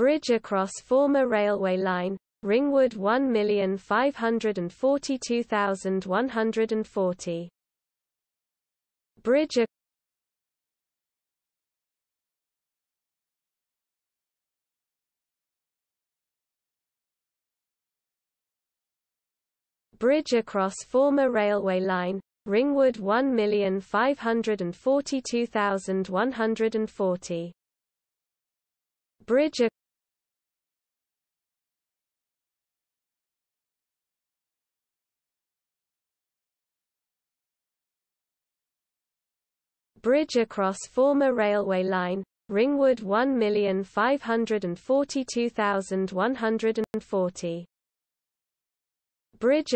Bridge across former railway line, Ringwood 1542140. Bridge Bridge across former railway line, Ringwood 1542140. Bridge Bridge across former railway line, Ringwood 1542140. Bridge